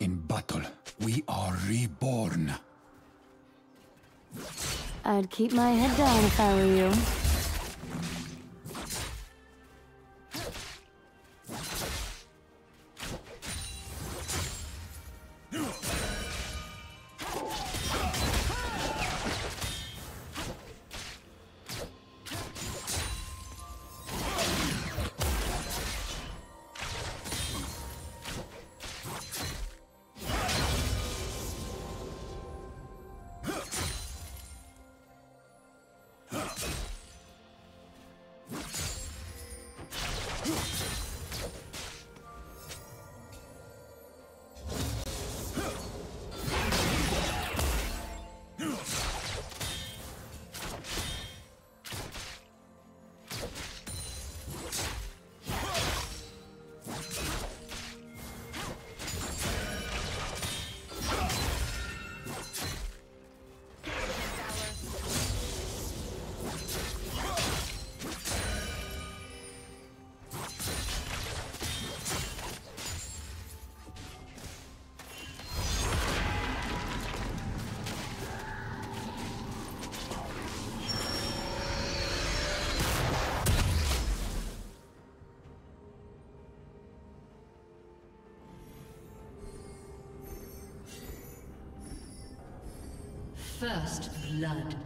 In battle, we are reborn. I'd keep my head down if I were you. First blood.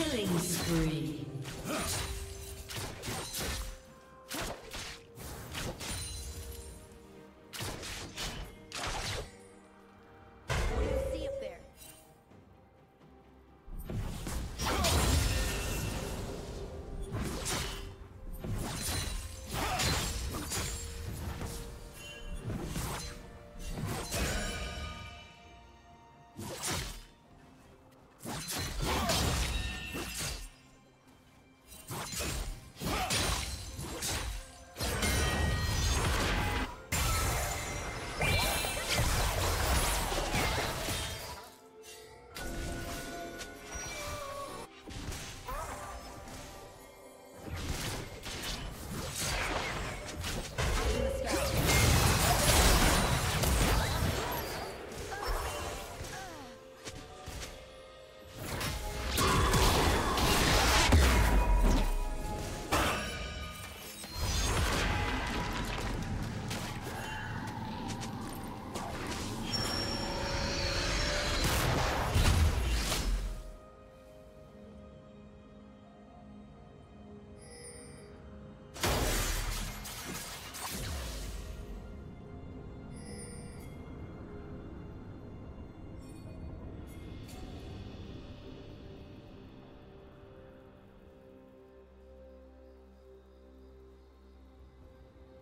Killing spree.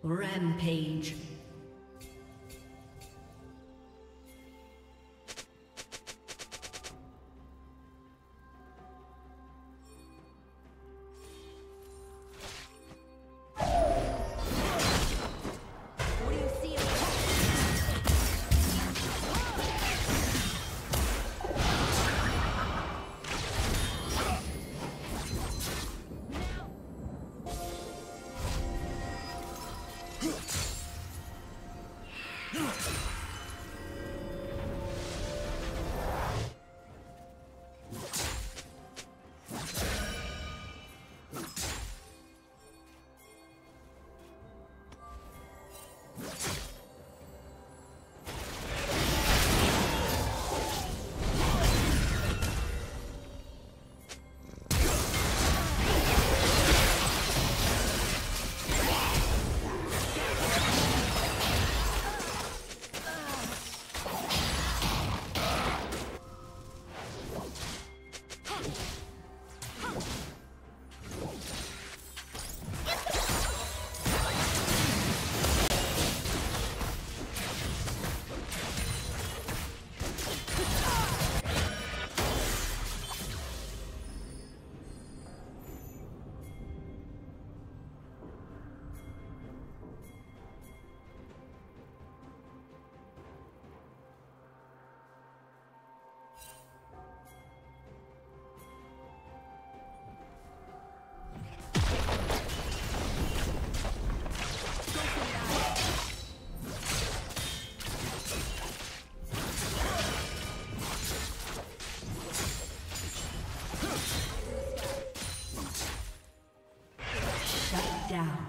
Rampage. Shut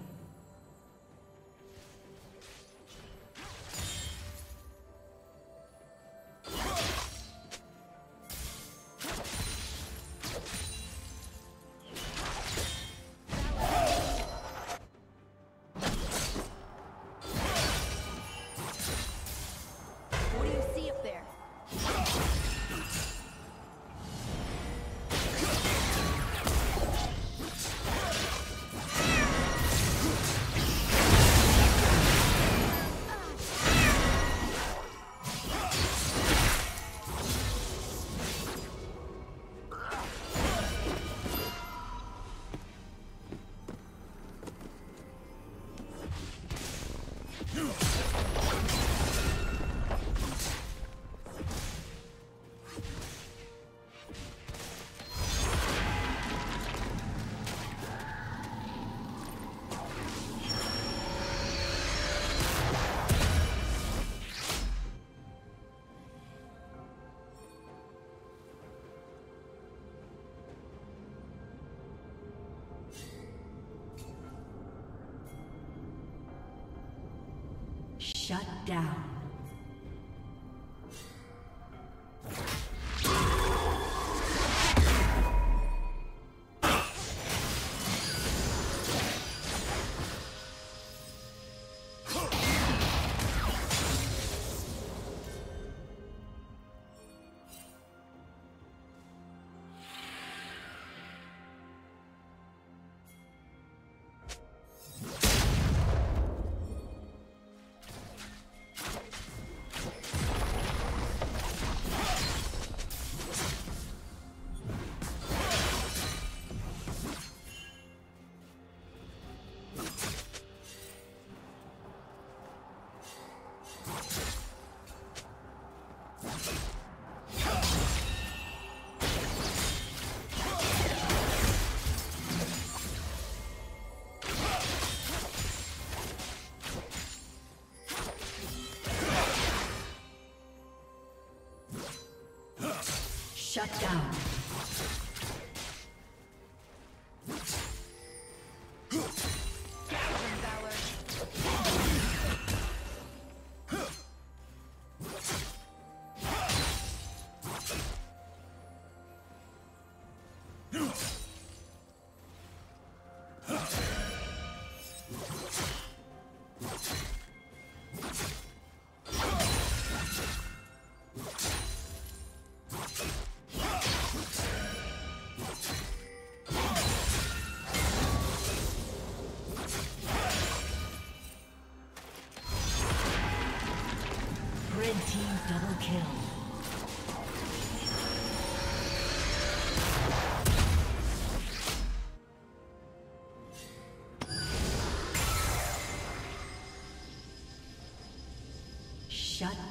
Shut down. Shut down. Red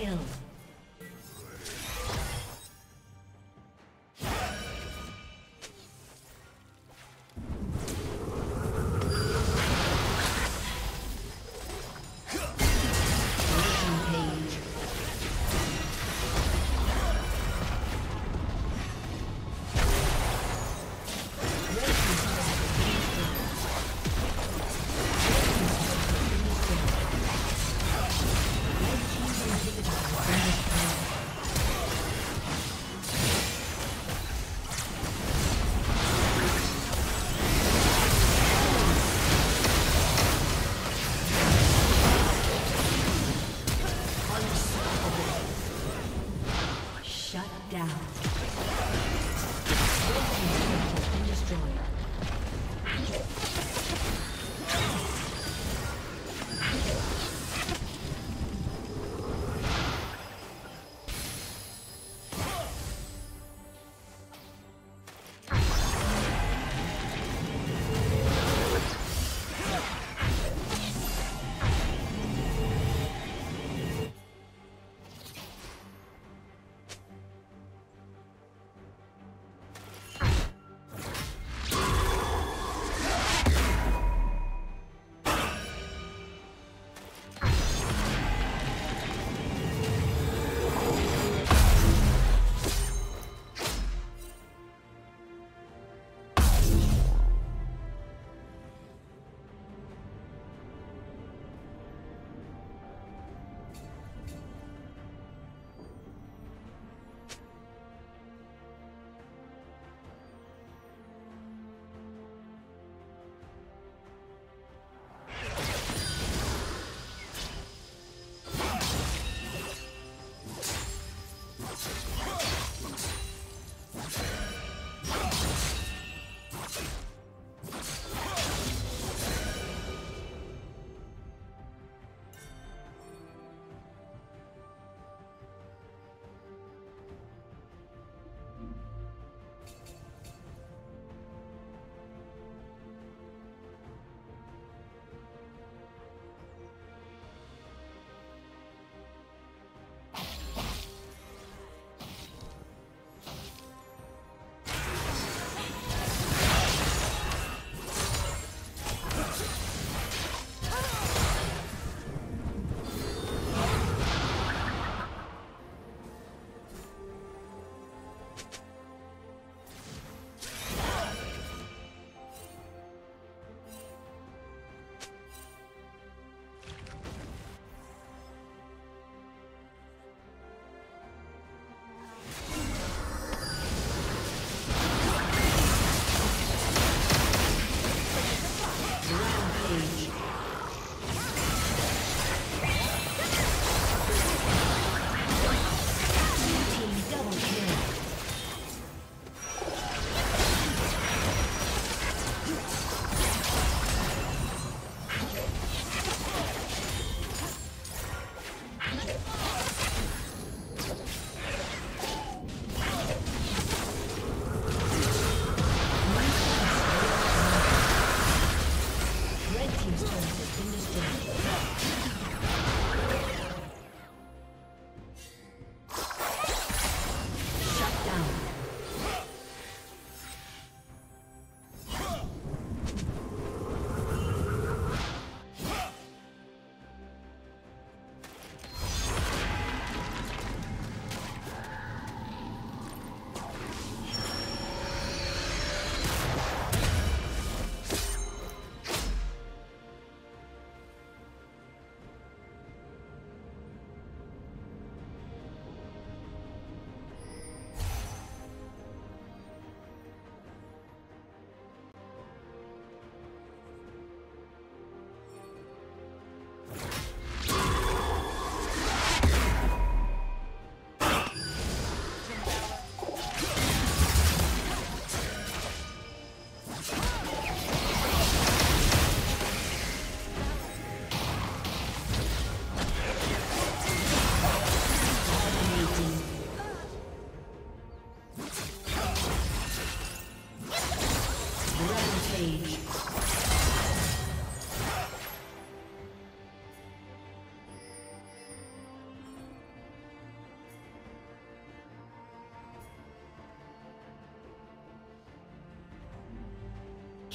Kill.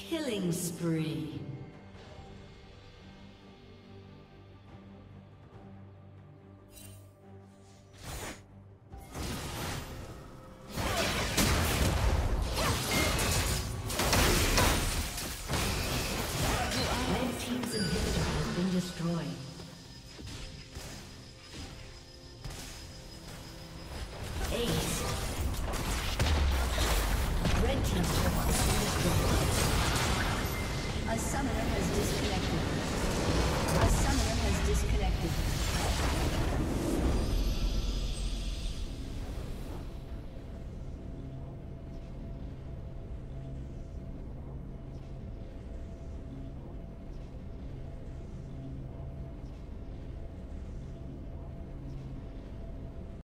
Killing spree.